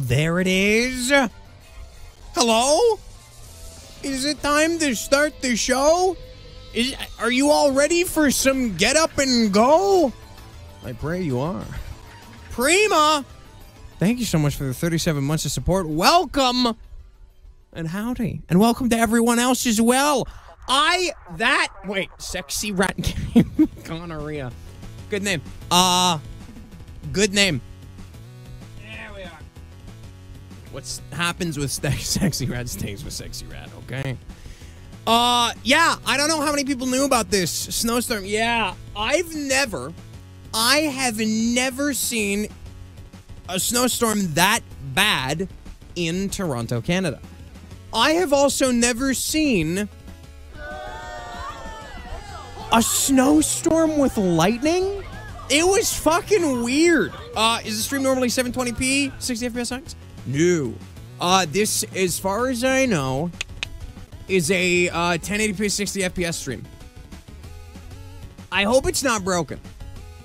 There it is. Hello? Is it time to start the show? Is are you all ready for some get up and go? I pray you are. Prima! Thank you so much for the 37 months of support. Welcome and howdy. And welcome to everyone else as well. I that wait, sexy rat game gonorrhea. Good name. Uh good name. There we are. What's happens with sexy rat stays with sexy rat, okay? Uh yeah, I don't know how many people knew about this snowstorm. Yeah, I've never I have never seen a snowstorm that bad in Toronto, Canada. I have also never seen a snowstorm with lightning. It was fucking weird. Uh, is the stream normally 720p, 60 FPS? No. Uh, this, as far as I know, is a uh, 1080p 60 FPS stream. I hope it's not broken.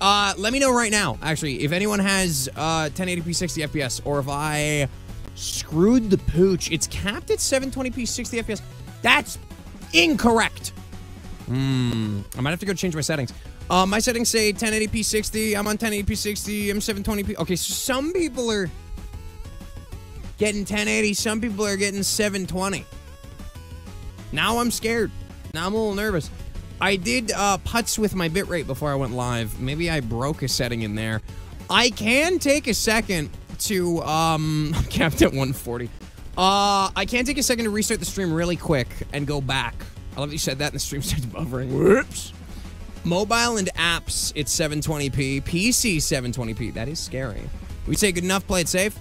Uh, let me know right now, actually, if anyone has uh, 1080p 60 FPS or if I screwed the pooch. It's capped at 720p 60 FPS. That's incorrect. Hmm. I might have to go change my settings. Uh, my settings say 1080p 60. I'm on 1080p 60. I'm 720p. Okay, so some people are getting 1080. Some people are getting 720. Now I'm scared. Now I'm a little nervous. I did uh, putts with my bitrate before I went live. Maybe I broke a setting in there. I can take a second to um capped at 140. Uh I can take a second to restart the stream really quick and go back. I love that you said that and the stream starts buffering. Whoops. Mobile and apps, it's 720p. PC 720p. That is scary. We say good enough, play it safe.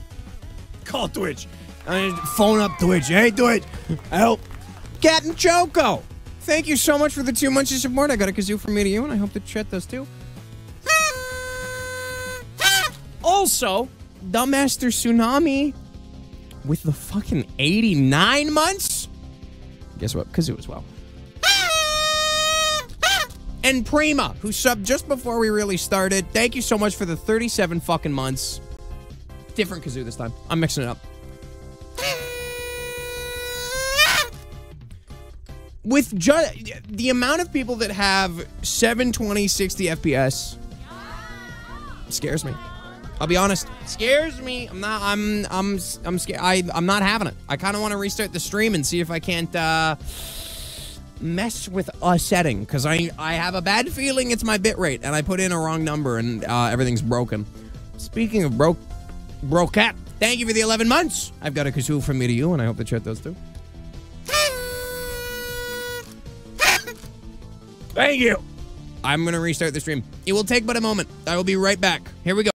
Call Twitch. I phone up Twitch. Hey Twitch. Help. Captain Choco. Thank you so much for the two months of support. I got a kazoo from me to you, and I hope the chat does too. Also, Dumbmaster Tsunami with the fucking 89 months. Guess what? Kazoo as well. And Prima, who subbed just before we really started. Thank you so much for the 37 fucking months. Different Kazoo this time. I'm mixing it up. With just the amount of people that have 720 60 FPS scares me. I'll be honest, scares me. I'm not. I'm. I'm. I'm scared. I. I'm not having it. I kind of want to restart the stream and see if I can't uh, mess with a setting because I. I have a bad feeling it's my bitrate and I put in a wrong number and uh, everything's broken. Speaking of broke, broke cat. Thank you for the 11 months. I've got a kazoo from me to you, and I hope the chat does too. Thank you. I'm gonna restart the stream. It will take but a moment. I will be right back. Here we go.